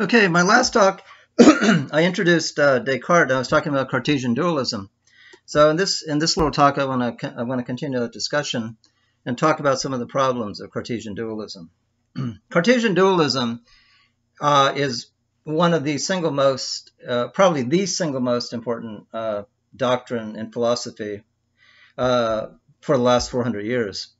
Okay, my last talk, I introduced uh, Descartes. I was talking about Cartesian dualism. So in this in this little talk, I want to I want to continue the discussion and talk about some of the problems of Cartesian dualism. Cartesian dualism uh, is one of the single most, uh, probably the single most important uh, doctrine in philosophy uh, for the last 400 years.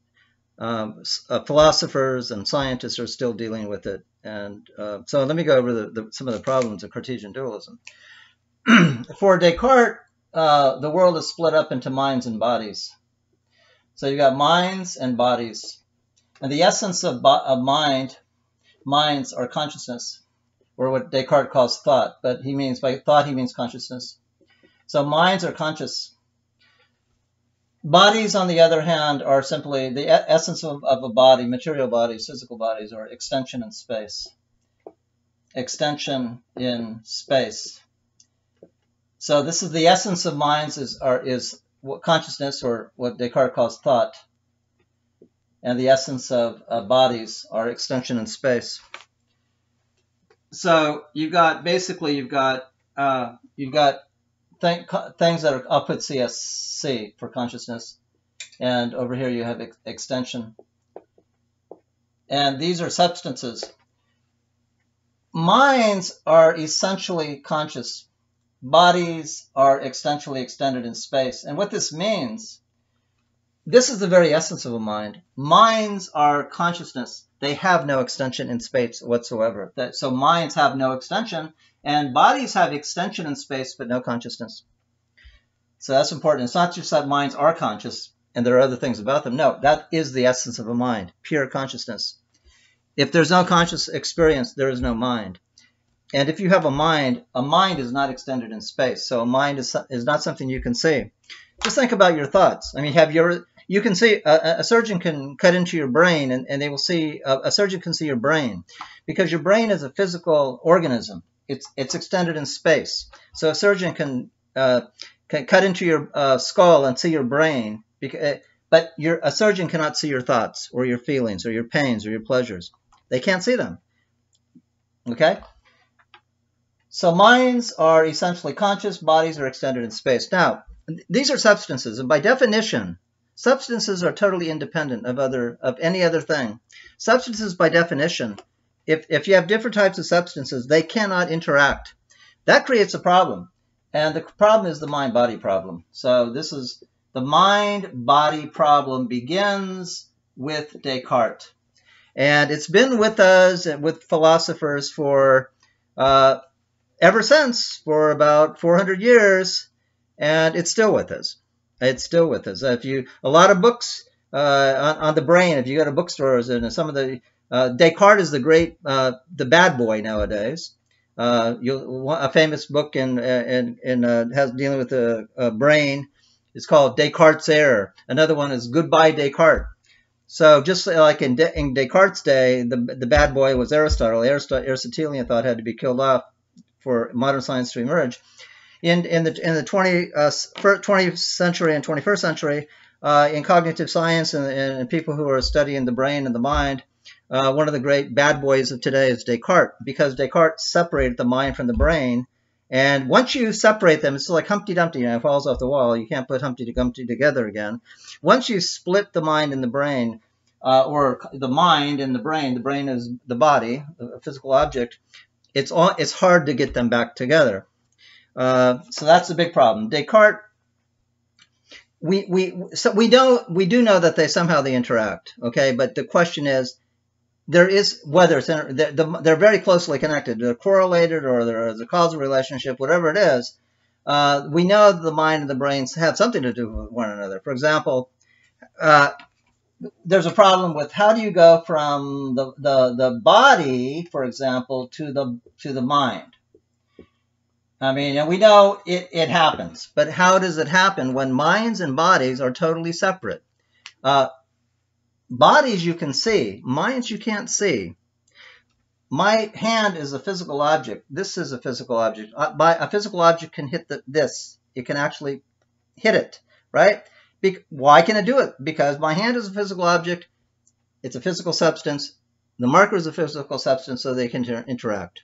Um, uh, philosophers and scientists are still dealing with it. And uh, so let me go over the, the, some of the problems of Cartesian dualism. For Descartes, uh, the world is split up into minds and bodies. So you've got minds and bodies. And the essence of, of mind, minds are consciousness, or what Descartes calls thought, but he means by thought he means consciousness. So minds are conscious. Bodies, on the other hand, are simply the essence of, of, a body, material bodies, physical bodies, or extension in space. Extension in space. So this is the essence of minds is, are, is what consciousness, or what Descartes calls thought. And the essence of, bodies are extension in space. So you've got, basically, you've got, uh, you've got th things that are, I'll put CSC for consciousness. And over here you have ex extension. And these are substances. Minds are essentially conscious. Bodies are extensionally extended in space. And what this means, this is the very essence of a mind. Minds are consciousness. They have no extension in space whatsoever. So minds have no extension, and bodies have extension in space, but no consciousness. So that's important. It's not just that minds are conscious and there are other things about them. No, that is the essence of a mind, pure consciousness. If there's no conscious experience, there is no mind. And if you have a mind, a mind is not extended in space. So a mind is, is not something you can see. Just think about your thoughts. I mean, have your you can see a, a, surgeon can cut into your brain and, and they will see a, a surgeon can see your brain because your brain is a physical organism it's it's extended in space. So a surgeon can uh, can cut into your uh, skull and see your brain, because, uh, but your, a surgeon cannot see your thoughts or your feelings or your pains or your pleasures. They can't see them. Okay. So minds are essentially conscious, bodies are extended in space. Now, these are substances, and by definition, substances are totally independent of other of any other thing. Substances, by definition, if, if you have different types of substances, they cannot interact. That creates a problem. And the problem is the mind-body problem. So this is the mind-body problem begins with Descartes. And it's been with us, with philosophers for uh, ever since, for about 400 years, and it's still with us. It's still with us. If you, a lot of books uh, on, on, the brain, if you go to bookstores and some of the uh, Descartes is the great, uh, the bad boy nowadays. Uh, a famous book in in, in uh, has dealing with the brain. It's called Descartes' Error. Another one is Goodbye Descartes. So just like in, De in Descartes' day, the the bad boy was Aristotle. Aristotle. Aristotelian thought had to be killed off for modern science to emerge. In in the in the 20, 20th century and 21st century, uh, in cognitive science and, and, people who are studying the brain and the mind, uh, one of the great bad boys of today is Descartes, because Descartes separated the mind from the brain. And once you separate them, it's like Humpty Dumpty, you know, falls off the wall. You can't put Humpty Dumpty together again. Once you split the mind and the brain, uh, or the mind and the brain, the brain is the body, a physical object, it's, all, it's hard to get them back together. Uh, so that's a big problem. Descartes we we so we don't we do know that they somehow they interact okay but the question is there is whether it's they're, they're very closely connected, they're correlated, or there's a causal relationship, whatever it is. Uh, we know the mind and the brains have something to do with one another. For example, uh, there's a problem with how do you go from the, the, the body, for example, to the to the mind. I mean, and we know it, it happens, but how does it happen when minds and bodies are totally separate? Uh, Bodies you can see, minds you can't see. My hand is a physical object. This is a physical object. Uh, a physical object can hit the, this. It can actually hit it, right? Be why can it do it? Because my hand is a physical object. It's a physical substance. The marker is a physical substance, so they can inter interact.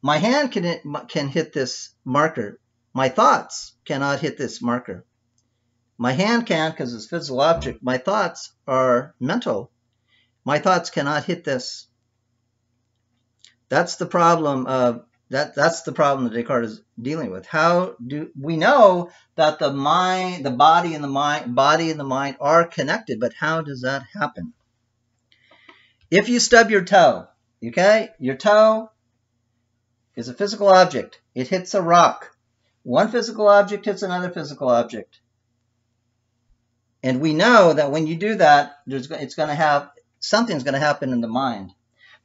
My hand can, can hit this marker. My thoughts cannot hit this marker. My hand can because it's a physical object. My thoughts are mental. My thoughts cannot hit this. That's the problem of that that's the problem that Descartes is dealing with. How do we know that the mind, the body and the mind, body and the mind are connected, but how does that happen? If you stub your toe, okay, your toe is a physical object. It hits a rock. One physical object hits another physical object. And we know that when you do that, there's, it's going to have, something's going to happen in the mind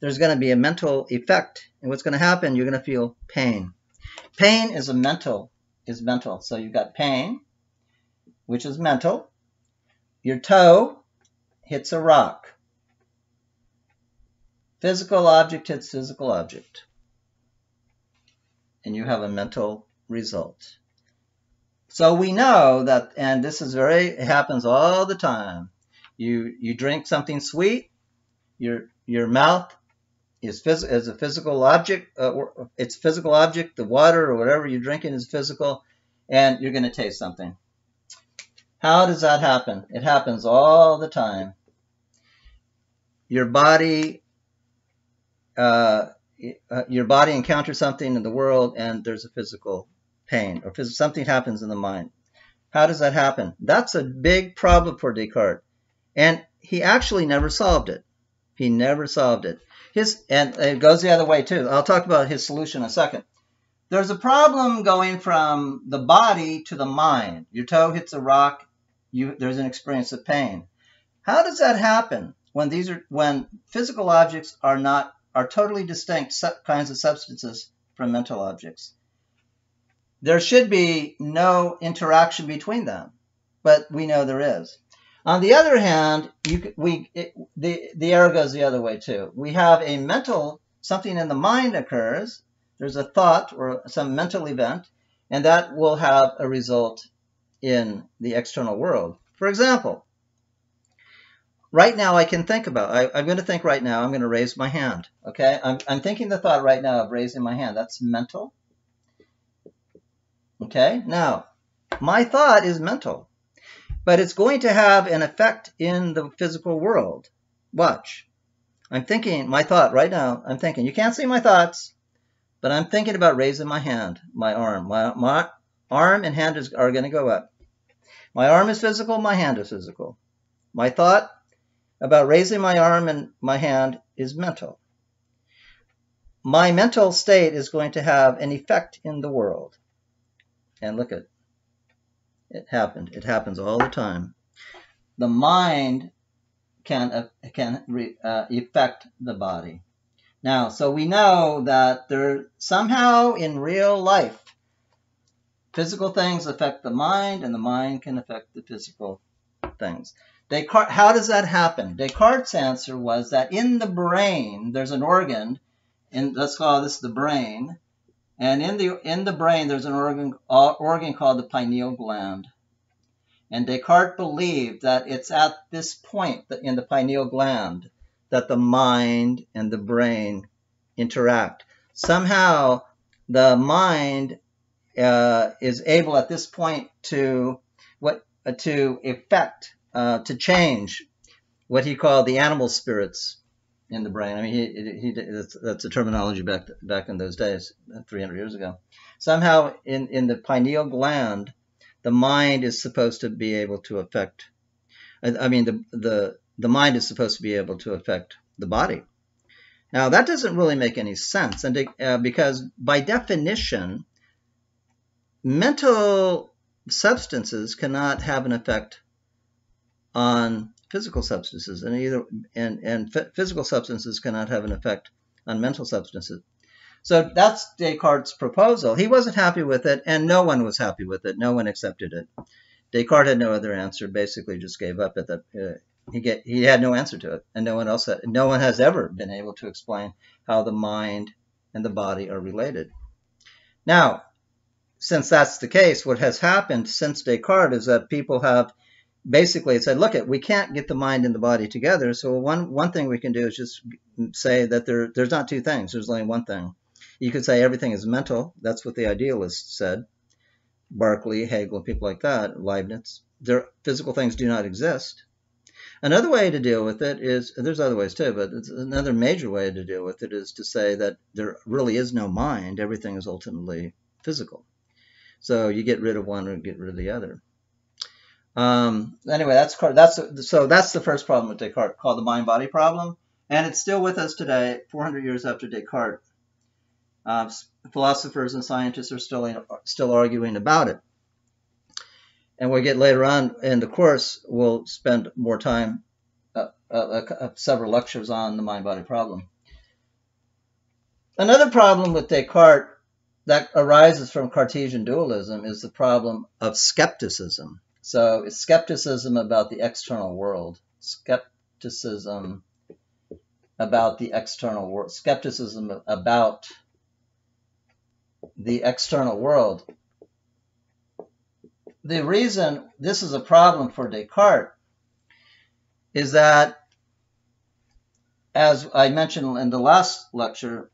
there's going to be a mental effect. And what's going to happen, you're going to feel pain. Pain is a mental, is mental. So you've got pain, which is mental. Your toe hits a rock. Physical object hits physical object. And you have a mental result. So we know that, and this is very, it happens all the time. You, you drink something sweet, your, your mouth is phys- as a physical object. Uh, it's physical object. The water or whatever you're drinking is physical, and you're going to taste something. How does that happen? It happens all the time. Your body, uh, uh your body encounters something in the world, and there's a physical pain, or something happens in the mind. How does that happen? That's a big problem for Descartes, and he actually never solved it. He never solved it. His and it goes the other way too. I'll talk about his solution in a second. There's a problem going from the body to the mind. Your toe hits a rock, you there's an experience of pain. How does that happen when these are when physical objects are not are totally distinct kinds of substances from mental objects? There should be no interaction between them, but we know there is. On the other hand, you, we, it, the, the arrow goes the other way too. We have a mental, something in the mind occurs, there's a thought or some mental event, and that will have a result in the external world. For example, right now I can think about, I, am going to think right now, I'm going to raise my hand. Okay, I'm, I'm thinking the thought right now of raising my hand. That's mental. Okay, now my thought is mental but it's going to have an effect in the physical world. Watch. I'm thinking, my thought right now, I'm thinking, you can't see my thoughts, but I'm thinking about raising my hand, my arm. My, my arm and hand is, are going to go up. My arm is physical, my hand is physical. My thought about raising my arm and my hand is mental. My mental state is going to have an effect in the world. And look at it happened. It happens all the time. The mind can uh, can re, uh, affect the body. Now, so we know that there somehow in real life, physical things affect the mind, and the mind can affect the physical things. Descartes, how does that happen? Descartes' answer was that in the brain, there's an organ, and let's call this the brain, and in the in the brain, there's an organ uh, organ called the pineal gland. And Descartes believed that it's at this point in the pineal gland that the mind and the brain interact. Somehow, the mind uh, is able at this point to what uh, to effect uh, to change what he called the animal spirits in the brain. I mean, he, he, that's, that's a terminology back back in those days, 300 years ago. Somehow, in in the pineal gland, the mind is supposed to be able to affect. I mean, the the the mind is supposed to be able to affect the body. Now, that doesn't really make any sense, and uh, because by definition, mental substances cannot have an effect on physical substances, and either and and physical substances cannot have an effect on mental substances. So that's Descartes' proposal. He wasn't happy with it, and no one was happy with it. No one accepted it. Descartes had no other answer. Basically, just gave up at that. Uh, he get he had no answer to it, and no one else. No one has ever been able to explain how the mind and the body are related. Now, since that's the case, what has happened since Descartes is that people have basically it said, look, it we can't get the mind and the body together. So one one thing we can do is just say that there there's not two things. There's only one thing. You could say everything is mental. That's what the idealists said. Berkeley, Hegel, people like that, Leibniz. Their physical things do not exist. Another way to deal with it is, there's other ways too, but another major way to deal with it is to say that there really is no mind. Everything is ultimately physical. So you get rid of one or get rid of the other. Um, anyway, that's that's so that's the first problem with Descartes, called the mind-body problem, and it's still with us today, 400 years after Descartes. Uh, philosophers and scientists are still still arguing about it. And we get later on in the course, we'll spend more time, uh, uh, uh several lectures on the mind-body problem. Another problem with Descartes that arises from Cartesian dualism is the problem of skepticism. So it's skepticism about the external world, skepticism about the external world, skepticism about the external world the reason this is a problem for Descartes is that, as I mentioned in the last lecture,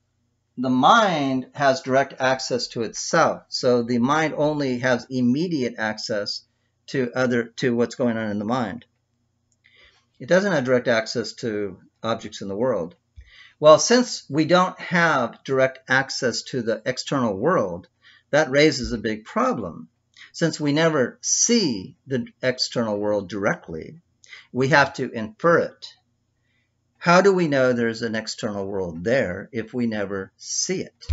the mind has direct access to itself. So the mind only has immediate access to other to what's going on in the mind. It doesn't have direct access to objects in the world. Well, since we don't have direct access to the external world, that raises a big problem since we never see the external world directly, we have to infer it. How do we know there's an external world there if we never see it?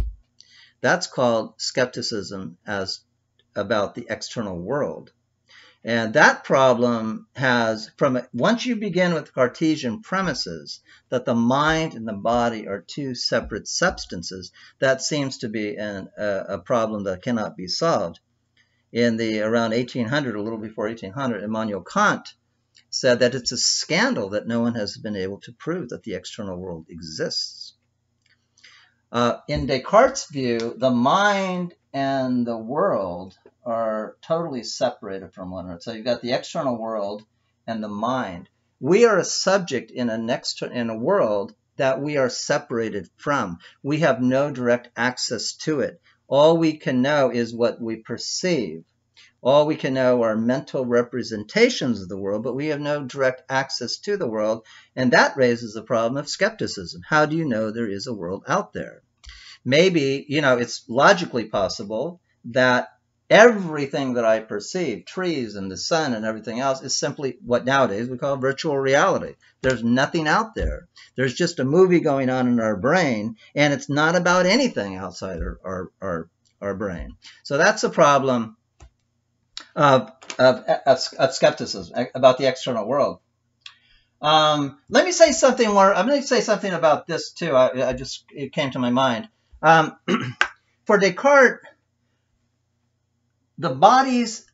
That's called skepticism as about the external world. And that problem has, from once you begin with Cartesian premises that the mind and the body are two separate substances, that seems to be an, a, a problem that cannot be solved in the around 1800, a little before 1800, Immanuel Kant said that it's a scandal that no one has been able to prove that the external world exists. Uh, in Descartes' view, the mind and the world are totally separated from one another. So you've got the external world and the mind. We are a subject in a next in a world that we are separated from. We have no direct access to it. All we can know is what we perceive. All we can know are mental representations of the world, but we have no direct access to the world. And that raises the problem of skepticism. How do you know there is a world out there? Maybe, you know, it's logically possible that everything that I perceive, trees and the sun and everything else, is simply what nowadays we call virtual reality. There's nothing out there. There's just a movie going on in our brain, and it's not about anything outside our, our, our, our brain. So that's a problem of, of, of, of skepticism about the external world. Um, let me say something more. I'm going to say something about this too. I, I just it came to my mind. Um, for Descartes, the bodies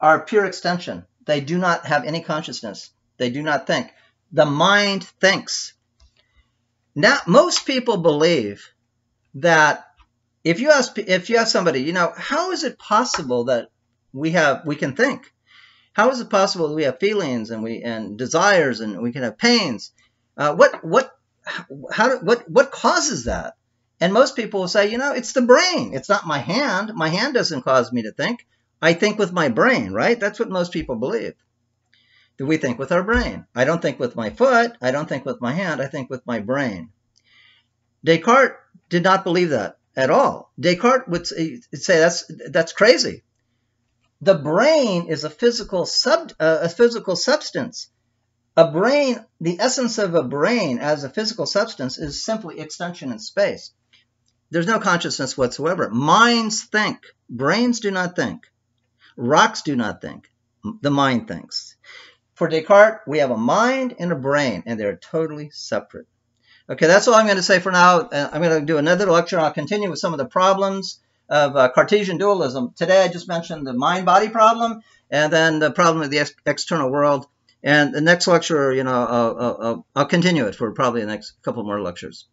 are pure extension. They do not have any consciousness. They do not think. The mind thinks. Now, most people believe that if you ask if you ask somebody, you know, how is it possible that we have we can think? How is it possible that we have feelings and we and desires and we can have pains? Uh, what what how what what causes that? And most people will say, you know, it's the brain. It's not my hand. My hand doesn't cause me to think. I think with my brain, right? That's what most people believe. Do we think with our brain? I don't think with my foot. I don't think with my hand. I think with my brain. Descartes did not believe that at all. Descartes would say that's that's crazy. The brain is a physical sub uh, a physical substance. A brain, the essence of a brain as a physical substance is simply extension in space. There's no consciousness whatsoever. Minds think. Brains do not think. Rocks do not think. The mind thinks. For Descartes, we have a mind and a brain, and they're totally separate. Okay, that's all I'm going to say for now. Uh, I'm going to do another lecture. I'll continue with some of the problems of uh, Cartesian dualism. Today, I just mentioned the mind-body problem, and then the problem of the ex external world. And the next lecture, you know, I'll, I'll, I'll continue it for probably the next couple more lectures.